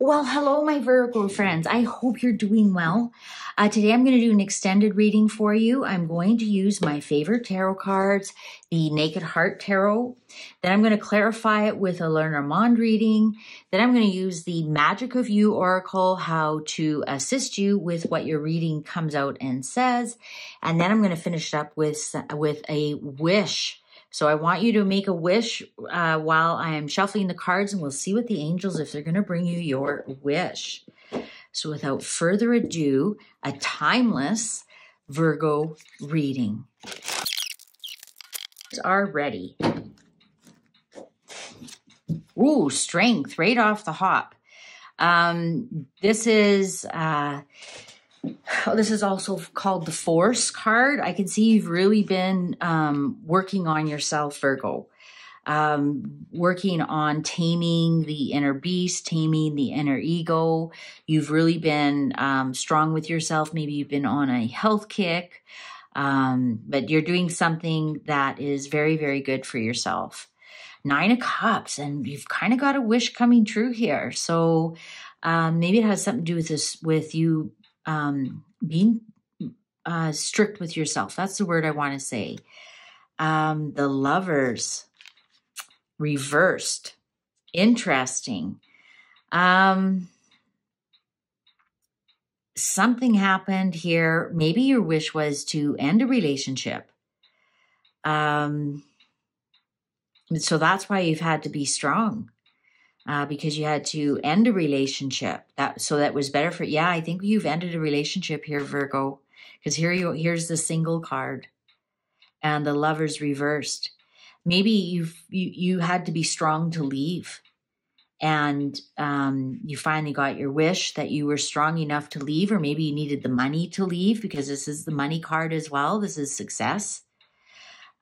Well, hello, my Virgo friends. I hope you're doing well. Uh, today I'm going to do an extended reading for you. I'm going to use my favorite tarot cards, the Naked Heart Tarot. Then I'm going to clarify it with a Lenormand reading. Then I'm going to use the Magick of You Oracle, how to assist you with what your reading comes out and says. And then I'm going to finish up with, with a wish so I want you to make a wish uh, while I am shuffling the cards, and we'll see what the angels, if they're going to bring you your wish. So without further ado, a timeless Virgo reading. Are ready. Ooh, strength right off the hop. Um, this is uh, this is also called the Force card. I can see you've really been um, working on yourself, Virgo. Um, working on taming the inner beast, taming the inner ego. You've really been um, strong with yourself. Maybe you've been on a health kick, um, but you're doing something that is very, very good for yourself. Nine of Cups, and you've kind of got a wish coming true here. So um, maybe it has something to do with this, with you um, being uh, strict with yourself. That's the word I want to say. Um, the lovers reversed. Interesting. Um, something happened here. Maybe your wish was to end a relationship. Um, so that's why you've had to be strong uh, because you had to end a relationship. That so that was better for. Yeah, I think you've ended a relationship here, Virgo, because here you here's the single card, and the lovers reversed. Maybe you've you you had to be strong to leave, and um, you finally got your wish that you were strong enough to leave, or maybe you needed the money to leave because this is the money card as well. This is success.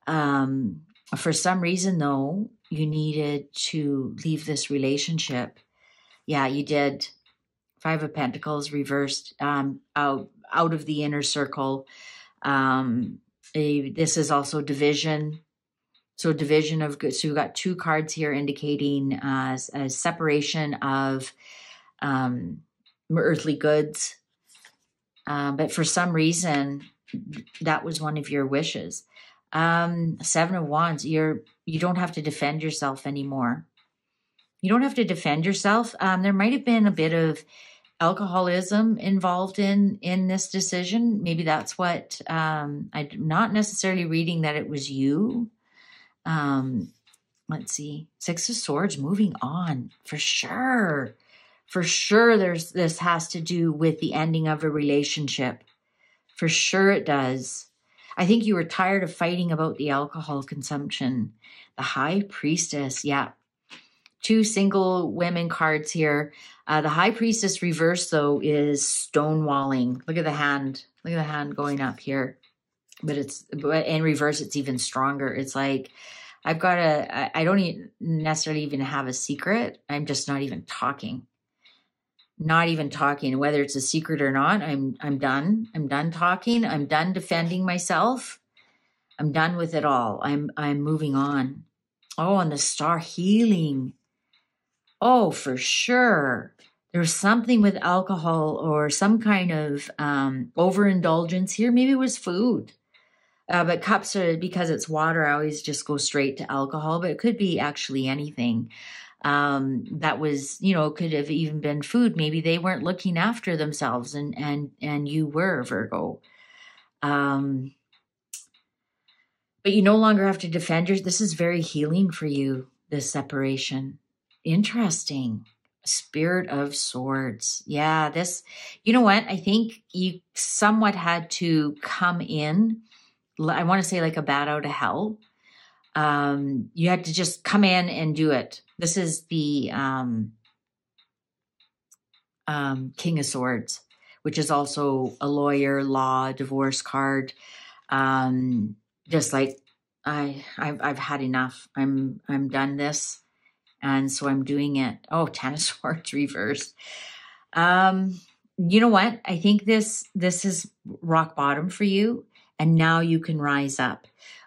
Um, for some reason, though, you needed to leave this relationship. Yeah, you did. Five of Pentacles reversed um, out out of the inner circle. Um, a, this is also division. So division of good. So you got two cards here indicating uh, a separation of um, earthly goods. Um, but for some reason, that was one of your wishes. Um, seven of Wands, you're you don't have to defend yourself anymore. You don't have to defend yourself. Um, there might have been a bit of alcoholism involved in in this decision. Maybe that's what um, I'm not necessarily reading that it was you. Um, let's see, Six of Swords. Moving on for sure, for sure. There's this has to do with the ending of a relationship. For sure, it does. I think you were tired of fighting about the alcohol consumption. The high priestess, yeah. Two single women cards here. Uh, the high priestess reverse, though, is stonewalling. Look at the hand. Look at the hand going up here. But it's but in reverse, it's even stronger. It's like I've got a, I don't even necessarily even have a secret. I'm just not even talking not even talking whether it's a secret or not i'm i'm done. I'm done talking. I'm done defending myself. I'm done with it all. I'm i'm moving on. Oh and the star healing. Oh for sure. There's something with alcohol or some kind of um, overindulgence here. Maybe it was food. Uh, but cups are because it's water i always just go straight to alcohol but it could be actually anything um, that was you know could have even been food. Maybe they weren't looking after themselves and and and you were virgo. Um but you no longer have to defend your this is very healing for you this separation. Interesting. Spirit of swords. Yeah this you know what? I think you somewhat had to come in i want to say like a bat out of hell um you had to just come in and do it this is the um, um, King of Swords, which is also a lawyer, law, divorce card. Um, just like I, I've, I've had enough. I'm, I'm done this, and so I'm doing it. Oh, Ten of Swords reversed. Um, you know what? I think this, this is rock bottom for you, and now you can rise up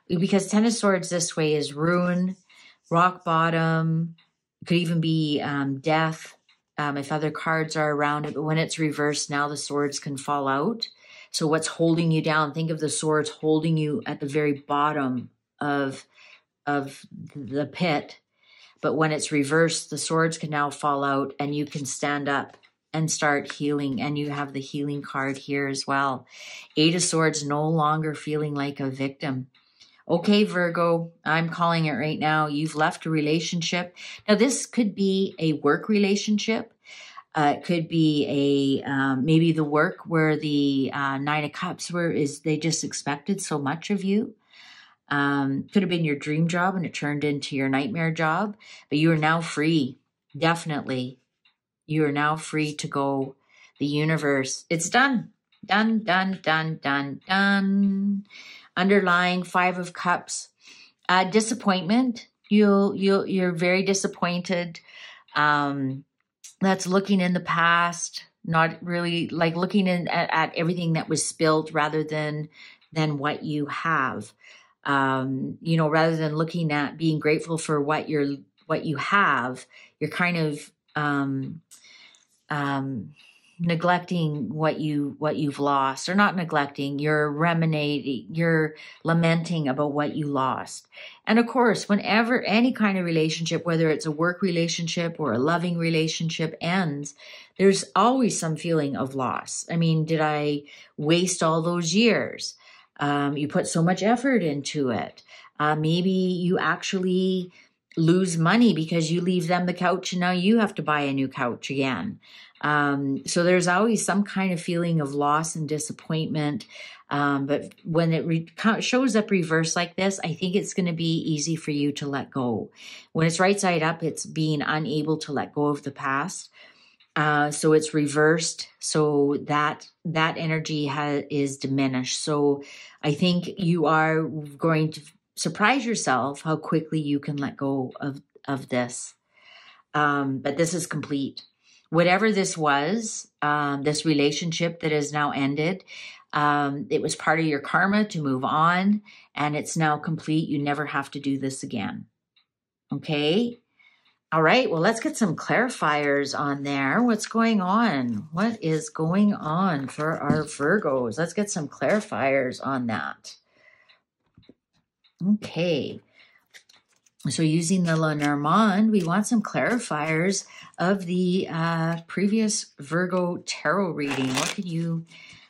because Ten of Swords this way is ruin rock bottom, could even be um, death, um, if other cards are around it. But when it's reversed, now the swords can fall out. So what's holding you down? Think of the swords holding you at the very bottom of of the pit. But when it's reversed, the swords can now fall out and you can stand up and start healing. And you have the healing card here as well. Eight of Swords, no longer feeling like a victim. Okay, Virgo, I'm calling it right now. You've left a relationship. Now, this could be a work relationship. Uh, it could be a um, maybe the work where the uh, Nine of Cups were is they just expected so much of you. Um, could have been your dream job and it turned into your nightmare job, but you are now free. Definitely, you are now free to go. The universe, it's done, done, done, done, done, done underlying five of cups. Uh, disappointment. You'll you'll you're very disappointed. Um that's looking in the past not really like looking in at, at everything that was spilled rather than than what you have. Um you know rather than looking at being grateful for what you're what you have you're kind of um um neglecting what you what you've lost or not neglecting you're ruminating you're lamenting about what you lost. And of course whenever any kind of relationship whether it's a work relationship or a loving relationship ends there's always some feeling of loss. I mean did i waste all those years? Um, you put so much effort into it. Uh, maybe you actually lose money because you leave them the couch and now you have to buy a new couch again um, so there's always some kind of feeling of loss and disappointment. Um, but when it re- shows up reverse like this, I think it's going to be easy for you to let go. When it's right side up, it's being unable to let go of the past. Uh, so it's reversed. So that that energy has is diminished. So I think you are going to surprise yourself how quickly you can let go of of this. Um, but this is complete whatever this was, um, this relationship that has now ended, um, it was part of your karma to move on, and it's now complete. You never have to do this again. Okay. All right. Well, let's get some clarifiers on there. What's going on? What is going on for our Virgos? Let's get some clarifiers on that. Okay. So using the Lenormand, we want some clarifiers of the uh, previous Virgo tarot reading. What can you,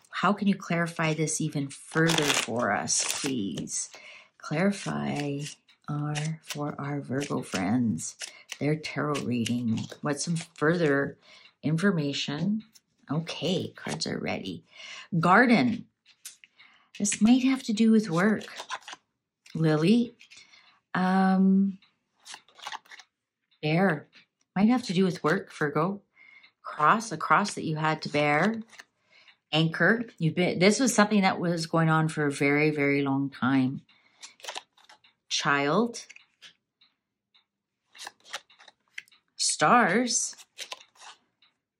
how can you clarify this even further for us, please? Clarify our, for our Virgo friends, their tarot reading. What's some further information? Okay, cards are ready. Garden. This might have to do with work. Lily, um, bear might have to do with work, Virgo. Cross, a cross that you had to bear. Anchor, you've been. This was something that was going on for a very, very long time. Child, stars,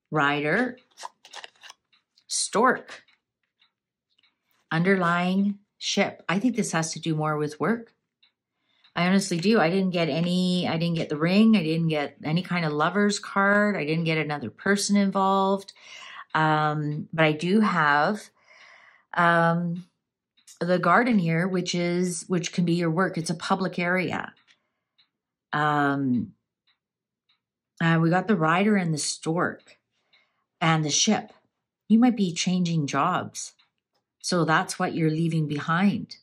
rider, stork, underlying ship. I think this has to do more with work. I honestly do. I didn't get any, I didn't get the ring. I didn't get any kind of lover's card. I didn't get another person involved. Um, but I do have um, the garden here, which is, which can be your work. It's a public area. Um, uh, we got the rider and the stork and the ship. You might be changing jobs. So that's what you're leaving behind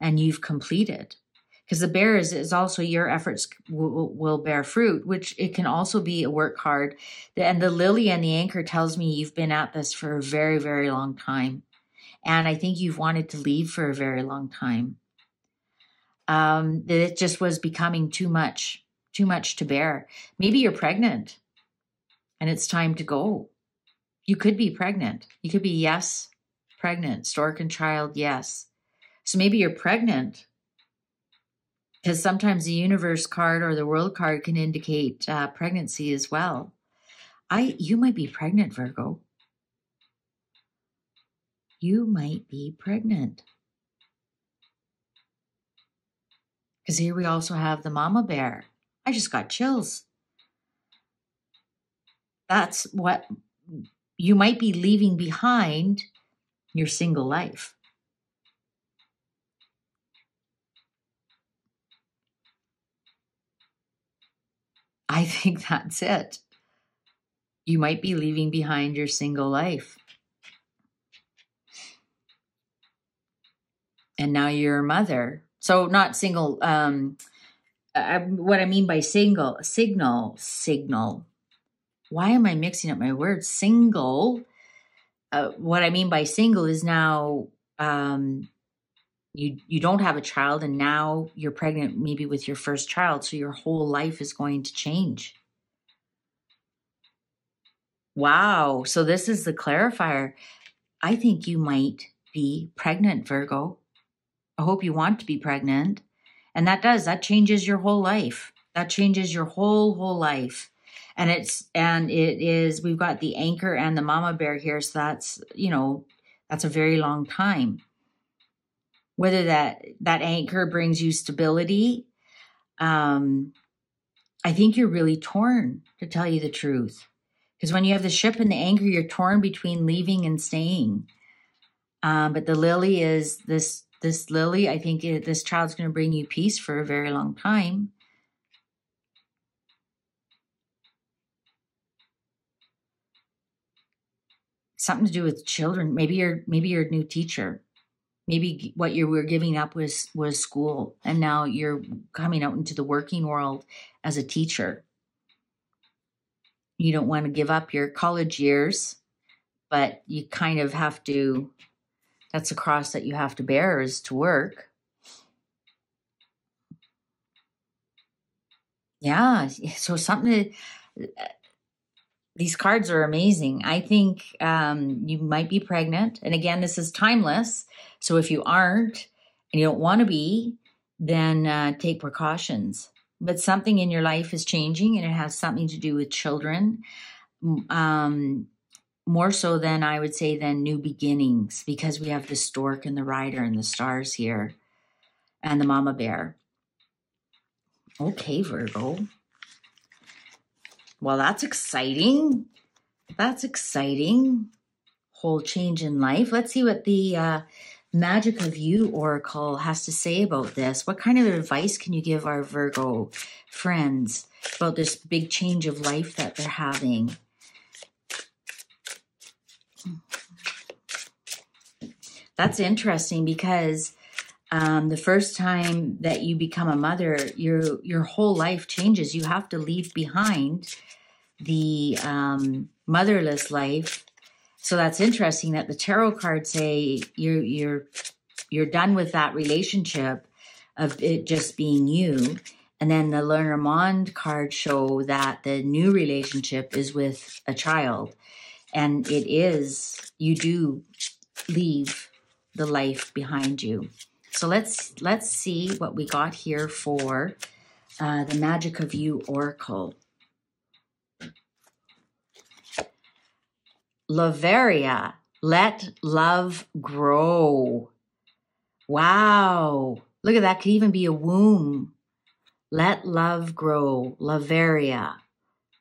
and you've completed. Because the bear is, is also your efforts will, will bear fruit which it can also be a work hard. And the lily and the anchor tells me you've been at this for a very very long time and i think you've wanted to leave for a very long time. Um that it just was becoming too much too much to bear. Maybe you're pregnant and it's time to go. You could be pregnant. You could be yes pregnant stork and child yes so maybe you're pregnant because sometimes the universe card or the world card can indicate uh, pregnancy as well. I you might be pregnant, Virgo. You might be pregnant. Because here we also have the mama bear. I just got chills. that's what you might be leaving behind your single life. I think that's it. You might be leaving behind your single life. And now you're a mother. So, not single, um, I, what I mean by single, signal, signal. Why am I mixing up my words? Single. Uh, what I mean by single is now um, you you don't have a child and now you're pregnant maybe with your first child so your whole life is going to change. Wow. So this is the clarifier. I think you might be pregnant virgo. I hope you want to be pregnant. And that does that changes your whole life. That changes your whole whole life and it's and it is we've got the anchor and the mama bear here so that's you know that's a very long time. Whether that that anchor brings you stability um i think you're really torn to tell you the truth. Because when you have the ship and the anchor you're torn between leaving and staying. Um but the lily is this this lily i think it, this child's going to bring you peace for a very long time something to do with children. Maybe you're maybe you're a new teacher. Maybe what you were giving up was was school and now you're coming out into the working world as a teacher. You don't want to give up your college years but you kind of have to that's a cross that you have to bear is to work. Yeah so something to, these cards are amazing. I think um, you might be pregnant. And again, this is timeless. So if you aren't and you don't want to be, then uh, take precautions. But something in your life is changing and it has something to do with children. Um, more so than I would say than new beginnings because we have the stork and the rider and the stars here and the mama bear. Okay, Virgo. Well, that's exciting. That's exciting. Whole change in life. Let's see what the uh, Magick of You Oracle has to say about this. What kind of advice can you give our Virgo friends about this big change of life that they're having? That's interesting because um, the first time that you become a mother, your your whole life changes. You have to leave behind the um, motherless life. So that's interesting that the tarot cards say you're you're you're done with that relationship of it just being you. And then the Lenormand cards show that the new relationship is with a child. And it is, you do leave the life behind you. So let's let's see what we got here for uh, the Magick of You Oracle. Lavaria, let love grow. Wow. Look at that. Could even be a womb. Let love grow. Lavaria.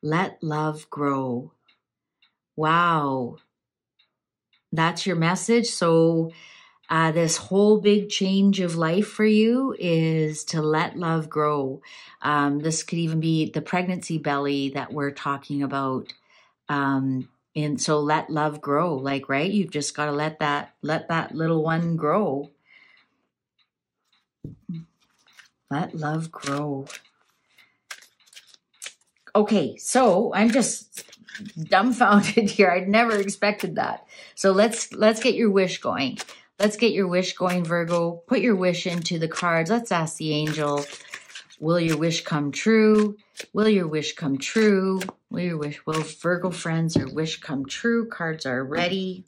Let love grow. Wow. That's your message. So uh, this whole big change of life for you is to let love grow. Um, this could even be the pregnancy belly that we're talking about. Um, and so let love grow, like, right? You've just got to let that, let that little one grow. Let love grow. Okay, so I'm just dumbfounded here. I'd never expected that. So let's let's get your wish going. Let's get your wish going, Virgo. Put your wish into the cards. Let's ask the angel, will your wish come true? Will your wish come true? Will your wish, will Virgo friends, your wish come true? Cards are ready.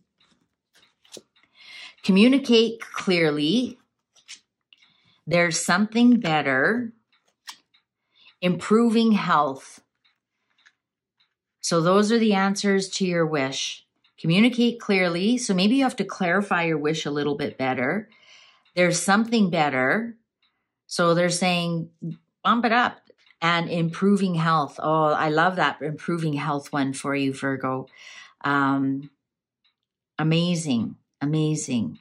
Communicate clearly. There's something better. Improving health. So those are the answers to your wish. Communicate clearly. So maybe you have to clarify your wish a little bit better. There's something better. So they're saying bump it up, and improving health. Oh, I love that improving health one for you, Virgo. Um, amazing, amazing.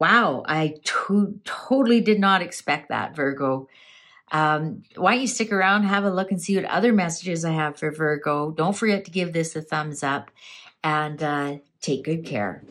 Wow, I to- totally did not expect that, Virgo. Um, why don't you stick around, have a look, and see what other messages I have for Virgo? Don't forget to give this a thumbs up and uh, take good care.